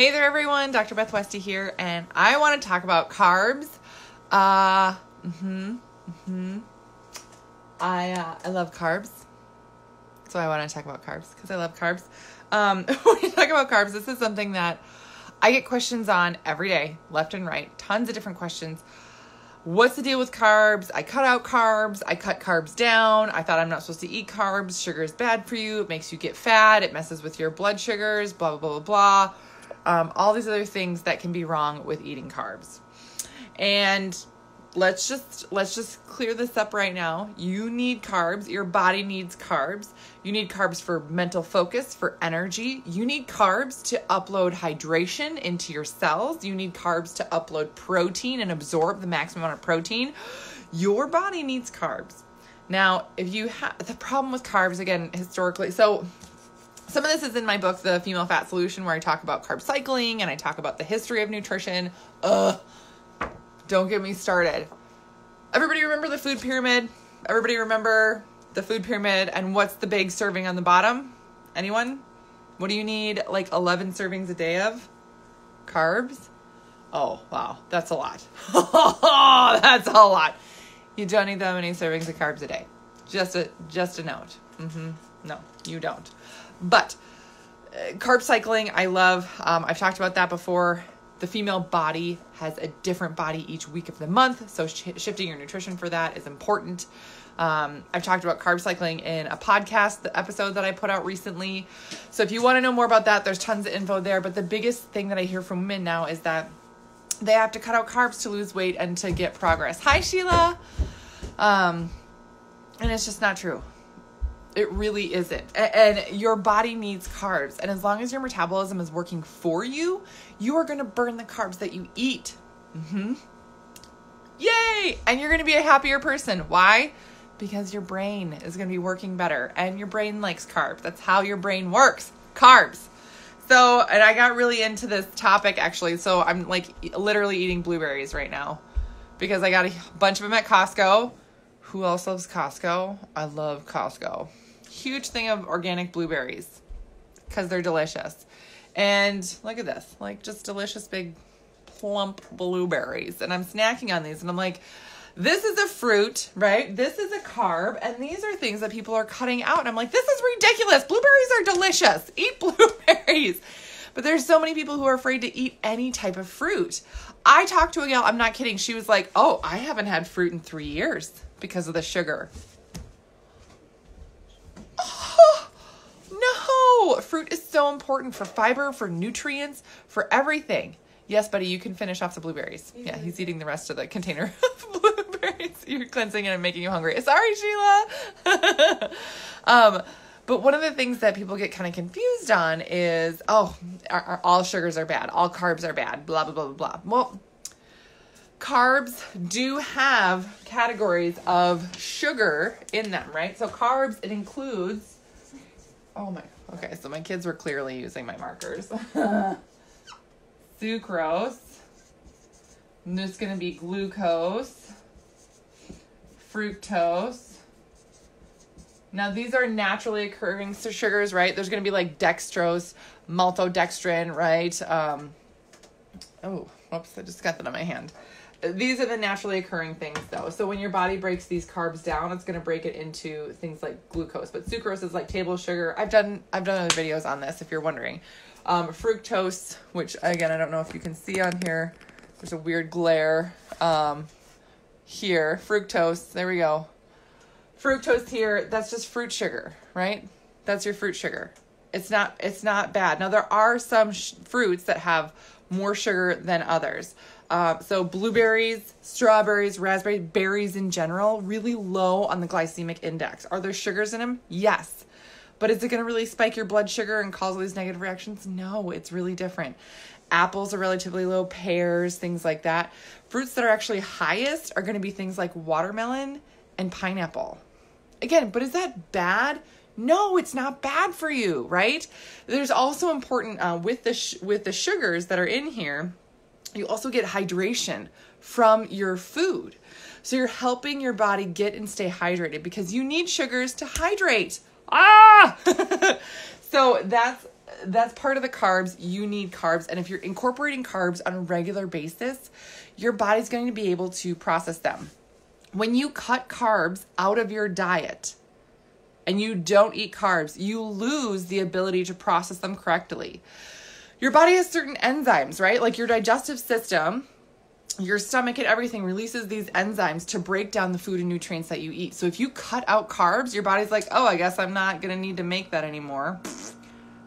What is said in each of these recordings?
Hey there, everyone. Dr. Beth Westie here, and I want to talk about carbs. Uh, hmm, hmm. I uh, I love carbs, so I want to talk about carbs because I love carbs. Um, when you talk about carbs, this is something that I get questions on every day, left and right. Tons of different questions. What's the deal with carbs? I cut out carbs. I cut carbs down. I thought I'm not supposed to eat carbs. Sugar is bad for you. It makes you get fat. It messes with your blood sugars. Blah blah blah blah blah um, all these other things that can be wrong with eating carbs. And let's just let's just clear this up right now. You need carbs. Your body needs carbs. You need carbs for mental focus, for energy. You need carbs to upload hydration into your cells. You need carbs to upload protein and absorb the maximum amount of protein. Your body needs carbs. Now, if you have the problem with carbs again historically, so some of this is in my book, The Female Fat Solution, where I talk about carb cycling and I talk about the history of nutrition. Ugh, don't get me started. Everybody remember the food pyramid? Everybody remember the food pyramid and what's the big serving on the bottom? Anyone? What do you need like 11 servings a day of? Carbs? Oh, wow. That's a lot. that's a lot. You don't need that many servings of carbs a day. Just a just a note. Mm-hmm. No, you don't. But uh, carb cycling, I love. Um, I've talked about that before. The female body has a different body each week of the month, so sh- shifting your nutrition for that is important. Um, I've talked about carb cycling in a podcast, the episode that I put out recently. So if you want to know more about that, there's tons of info there. But the biggest thing that I hear from women now is that they have to cut out carbs to lose weight and to get progress. Hi, Sheila. Um, and it's just not true. It really isn't. And your body needs carbs. And as long as your metabolism is working for you, you are going to burn the carbs that you eat. Mm-hmm. Yay! And you're going to be a happier person. Why? Because your brain is going to be working better and your brain likes carbs. That's how your brain works. Carbs. So, and I got really into this topic actually. So, I'm like literally eating blueberries right now because I got a bunch of them at Costco. Who else loves Costco? I love Costco huge thing of organic blueberries because they're delicious. And look at this, like just delicious big plump blueberries. And I'm snacking on these and I'm like, this is a fruit, right? This is a carb, and these are things that people are cutting out. And I'm like, this is ridiculous. Blueberries are delicious. Eat blueberries. But there's so many people who are afraid to eat any type of fruit. I talked to a gal, I'm not kidding. She was like, Oh, I haven't had fruit in three years because of the sugar. No, fruit is so important for fiber, for nutrients, for everything. Yes, buddy, you can finish off the blueberries. Yeah, he's eating the rest of the container of blueberries. You're cleansing it and making you hungry. Sorry, Sheila. um, but one of the things that people get kind of confused on is, oh, are, are, all sugars are bad, all carbs are bad, blah blah blah blah blah. Well, carbs do have categories of sugar in them, right? So carbs it includes. Oh my Okay, so my kids were clearly using my markers. Sucrose. And there's going to be glucose, fructose. Now, these are naturally occurring sugars, right? There's going to be like dextrose, maltodextrin, right? Um, oh, whoops, I just got that on my hand these are the naturally occurring things though. So when your body breaks these carbs down, it's going to break it into things like glucose. But sucrose is like table sugar. I've done I've done other videos on this if you're wondering. Um, fructose, which again I don't know if you can see on here. There's a weird glare um, here. Fructose. There we go. Fructose here. That's just fruit sugar, right? That's your fruit sugar. It's not it's not bad. Now there are some sh- fruits that have more sugar than others. Uh, so blueberries, strawberries, raspberries, berries in general, really low on the glycemic index. Are there sugars in them? Yes. But is it going to really spike your blood sugar and cause all these negative reactions? No, it's really different. Apples are relatively low, pears, things like that. Fruits that are actually highest are going to be things like watermelon and pineapple. Again, but is that bad? No, it's not bad for you, right? There's also important uh, with the sh- with the sugars that are in here you also get hydration from your food. So you're helping your body get and stay hydrated because you need sugars to hydrate. Ah! so that's that's part of the carbs. You need carbs. And if you're incorporating carbs on a regular basis, your body's going to be able to process them. When you cut carbs out of your diet and you don't eat carbs, you lose the ability to process them correctly. Your body has certain enzymes, right? Like your digestive system your stomach and everything releases these enzymes to break down the food and nutrients that you eat. So if you cut out carbs, your body's like, oh, I guess I'm not going to need to make that anymore.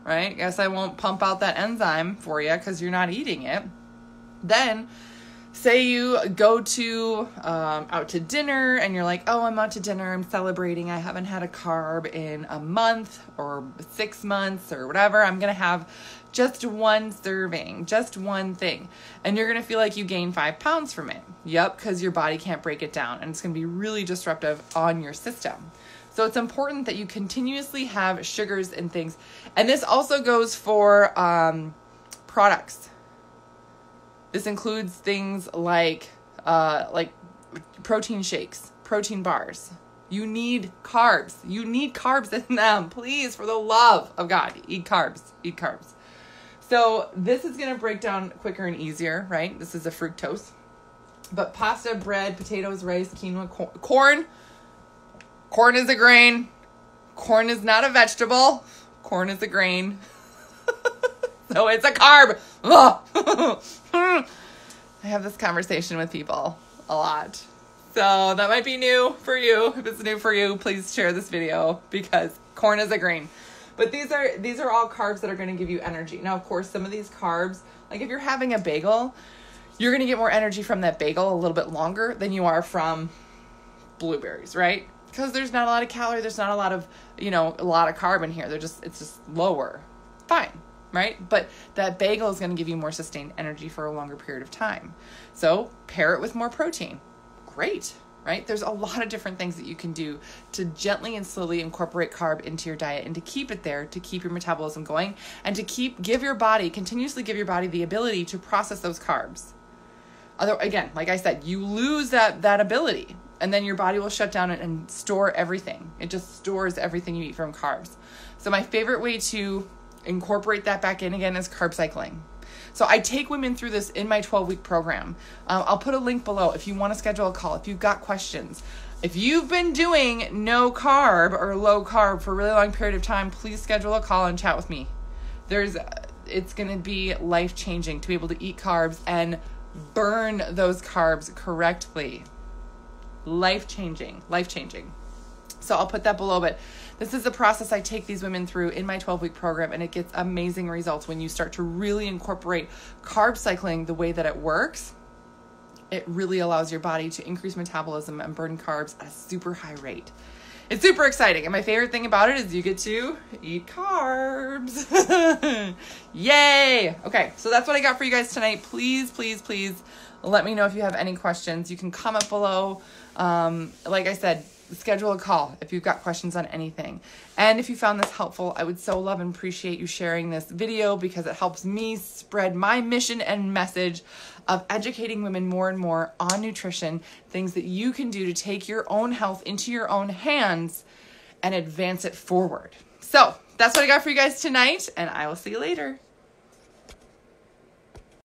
Right? Guess I won't pump out that enzyme for you because you're not eating it. Then, say you go to um, out to dinner and you're like, oh, I'm out to dinner, I'm celebrating, I haven't had a carb in a month or six months or whatever. I'm to have just one serving, just one thing. And you're gonna feel like you gain five pounds from it. Yep, because your body can't break it down and it's gonna be really disruptive on your system. So it's important that you continuously have sugars and things. And this also goes for um, products. This includes things like uh, like protein shakes, protein bars. You need carbs. You need carbs in them. Please, for the love of God, eat carbs. Eat carbs. So this is going to break down quicker and easier, right? This is a fructose. But pasta, bread, potatoes, rice, quinoa, corn. Corn is a grain. Corn is not a vegetable. Corn is a grain. so it's a carb. I have this conversation with people a lot. So that might be new for you. If it's new for you, please share this video because corn is a grain. But these are these are all carbs that are going to give you energy. Now, of course, some of these carbs, like if you're having a bagel, you're going to get more energy from that bagel a little bit longer than you are from blueberries, right? Because there's not a lot of calorie, there's not a lot of, you know, a lot of carb in here. They're just it's just lower. Fine, right? But that bagel is going to give you more sustained energy for a longer period of time. So, pair it with more protein. Great right? There's a lot of different things that you can do to gently and slowly incorporate carb into your diet and to keep it there, to keep your metabolism going, and to keep give your body continuously give your body the ability to process those carbs. Other again, like I said, you lose that that ability, and then your body will shut down and, and store everything. It just stores everything you eat from carbs. So my favorite way to incorporate that back in again is carb cycling. So I take women through this in my 12 week program. Uh, I'll put a link below if you want to schedule a call, if you've got questions. If you've been doing no carb or low carb for a really long period of time, please schedule a call and chat with me. There's it's going to be life changing to be able to eat carbs and burn those carbs correctly. Life changing, life changing. So I'll put that below, but this is the process I take these women through in my 12 week program, and it gets amazing results when you start to really incorporate carb cycling the way that it works. It really allows your body to increase metabolism and burn carbs at a super high rate. It's super exciting, and my favorite thing about it is you get to eat carbs. Yay! Okay, so that's what I got for you guys tonight. Please, please, please let me know if you have any questions. You can comment below. Um, like I said, schedule a call if you've got questions on anything. And if you found this helpful, I would so love and appreciate you sharing this video because it helps me spread my mission and message of educating women more and more on nutrition, things that you can do to take your own health into your own hands and advance it forward. So that's what I got for you guys tonight, and I will see you later.